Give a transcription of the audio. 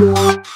Bye.